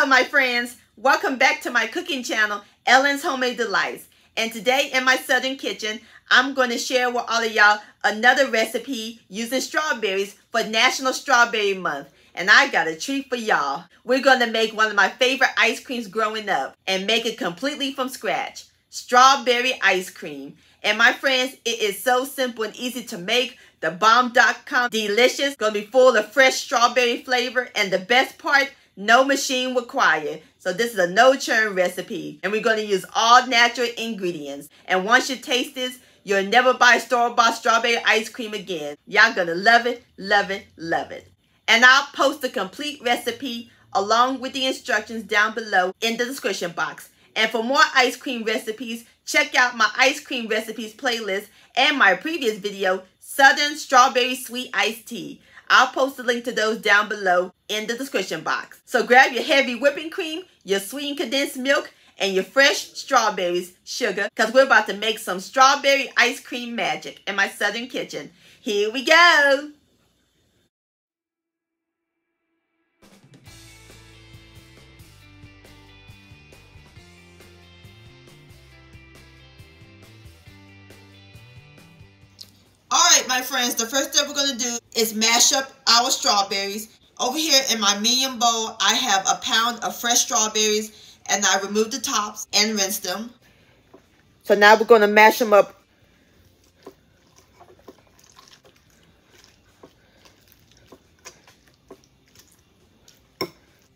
Hello, my friends. Welcome back to my cooking channel, Ellen's Homemade Delights. And today in my southern kitchen, I'm going to share with all of y'all another recipe using strawberries for National Strawberry Month. And I got a treat for y'all. We're going to make one of my favorite ice creams growing up and make it completely from scratch. Strawberry ice cream. And my friends, it is so simple and easy to make. The bomb.com delicious. Gonna be full of fresh strawberry flavor. And the best part, no machine required. So this is a no churn recipe. And we're gonna use all natural ingredients. And once you taste this, you'll never buy store-bought strawberry ice cream again. Y'all gonna love it, love it, love it. And I'll post the complete recipe along with the instructions down below in the description box. And for more ice cream recipes, check out my ice cream recipes playlist and my previous video, Southern Strawberry Sweet Iced Tea. I'll post a link to those down below in the description box. So grab your heavy whipping cream, your sweetened condensed milk, and your fresh strawberries, sugar, because we're about to make some strawberry ice cream magic in my southern kitchen. Here we go! My friends, the first step we're going to do is mash up our strawberries. Over here in my medium bowl, I have a pound of fresh strawberries and I removed the tops and rinsed them. So now we're going to mash them up.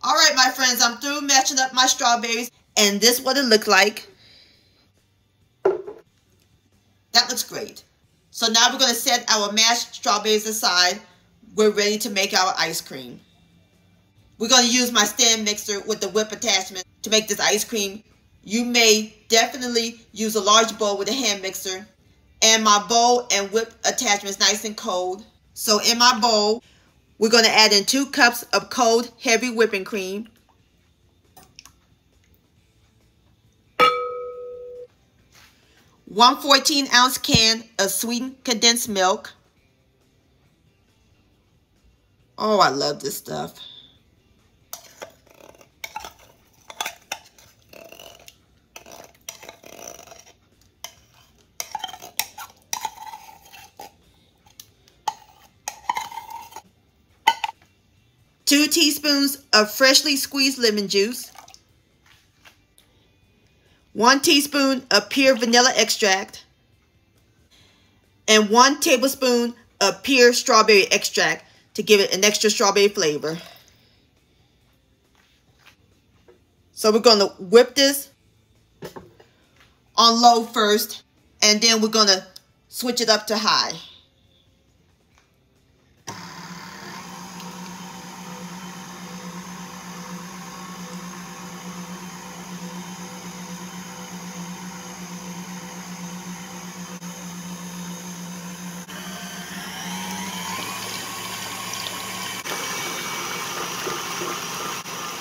Alright, my friends, I'm through mashing up my strawberries and this is what it looked like. So now we're going to set our mashed strawberries aside. We're ready to make our ice cream. We're going to use my stand mixer with the whip attachment to make this ice cream. You may definitely use a large bowl with a hand mixer. And my bowl and whip attachment is nice and cold. So in my bowl, we're going to add in two cups of cold, heavy whipping cream. One 14 ounce can of sweetened condensed milk. Oh, I love this stuff. Two teaspoons of freshly squeezed lemon juice. 1 teaspoon of pure vanilla extract, and 1 tablespoon of pure strawberry extract to give it an extra strawberry flavor. So we're going to whip this on low first, and then we're going to switch it up to high.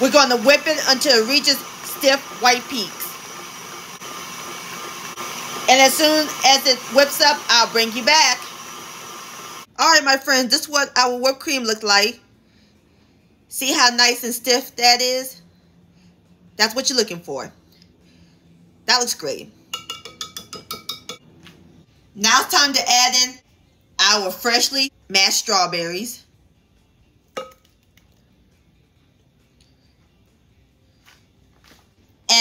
We're going to whip it until it reaches stiff white peaks. And as soon as it whips up, I'll bring you back. Alright, my friends, this is what our whipped cream looked like. See how nice and stiff that is? That's what you're looking for. That looks great. Now it's time to add in our freshly mashed strawberries.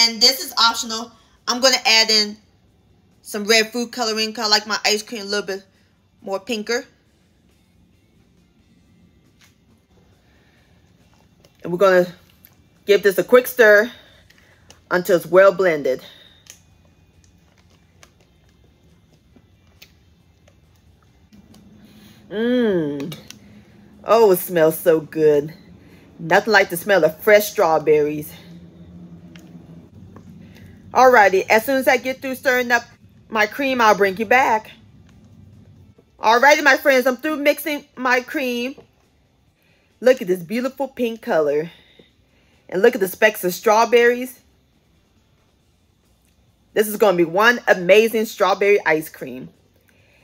And this is optional. I'm going to add in some red food coloring I like my ice cream a little bit more pinker. And we're going to give this a quick stir until it's well blended. Mmm. Oh, it smells so good. Nothing like the smell of fresh strawberries. Alrighty, as soon as I get through stirring up my cream, I'll bring you back. Alrighty, my friends, I'm through mixing my cream. Look at this beautiful pink color. And look at the specks of strawberries. This is going to be one amazing strawberry ice cream.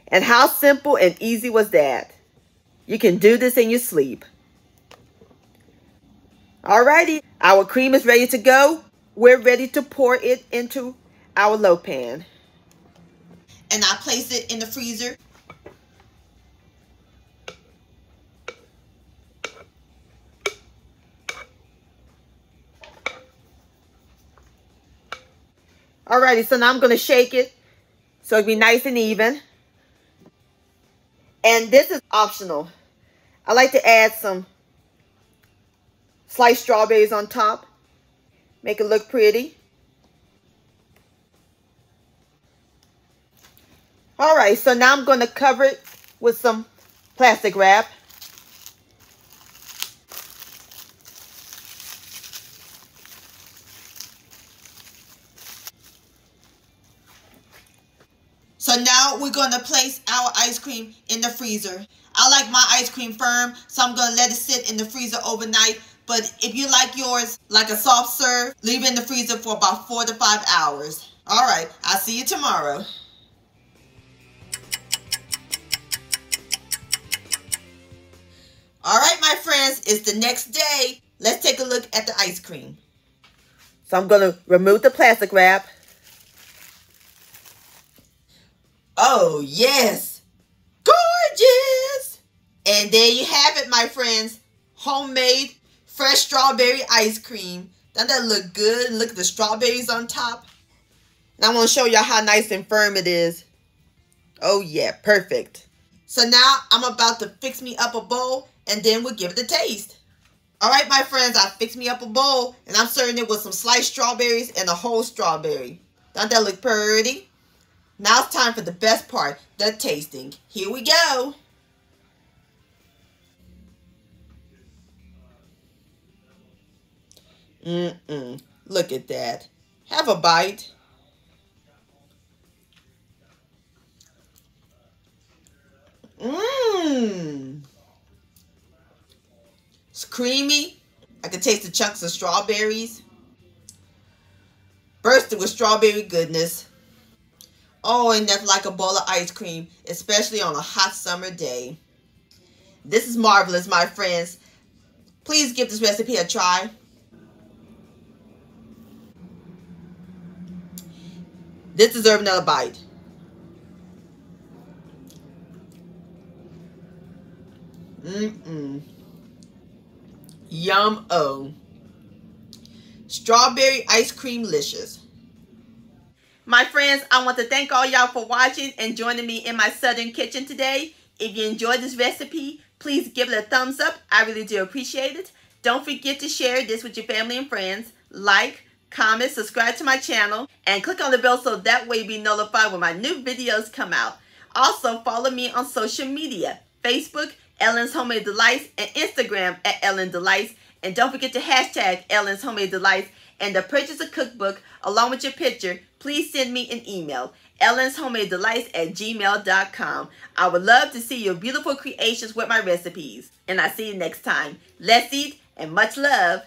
And how simple and easy was that? You can do this in your sleep. Alrighty, our cream is ready to go. We're ready to pour it into our loaf pan. And I place it in the freezer. Alrighty, so now I'm going to shake it so it'll be nice and even. And this is optional. I like to add some sliced strawberries on top. Make it look pretty. All right, so now I'm going to cover it with some plastic wrap. So now we're going to place our ice cream in the freezer. I like my ice cream firm, so I'm going to let it sit in the freezer overnight. But if you like yours like a soft serve, leave it in the freezer for about four to five hours. All right, I'll see you tomorrow. All right, my friends, it's the next day. Let's take a look at the ice cream. So I'm going to remove the plastic wrap. Oh, yes. Gorgeous. And there you have it, my friends. Homemade fresh strawberry ice cream. Doesn't that look good? Look at the strawberries on top. And I want to show y'all how nice and firm it is. Oh, yeah. Perfect. So now I'm about to fix me up a bowl and then we'll give it a taste. All right, my friends, I fixed me up a bowl and I'm serving it with some sliced strawberries and a whole strawberry. Don't that look pretty? Now it's time for the best part, the tasting. Here we go. Mm-mm. Look at that. Have a bite. Mmm. It's creamy. I can taste the chunks of strawberries. Bursting with strawberry goodness. Oh, and that's like a bowl of ice cream, especially on a hot summer day. This is marvelous, my friends. Please give this recipe a try. This deserves another bite. Mm-mm. Yum-o. Oh. Strawberry ice cream licious. My friends, I want to thank all y'all for watching and joining me in my southern kitchen today. If you enjoyed this recipe, please give it a thumbs up. I really do appreciate it. Don't forget to share this with your family and friends. Like, comment, subscribe to my channel, and click on the bell so that way be notified when my new videos come out. Also, follow me on social media, Facebook, Ellen's Homemade Delights, and Instagram at Ellen Delights. And don't forget to hashtag Ellen's Homemade Delights and to purchase a cookbook along with your picture please send me an email, Ellen's Homemade Delights at gmail.com. I would love to see your beautiful creations with my recipes. And I'll see you next time. Let's eat and much love.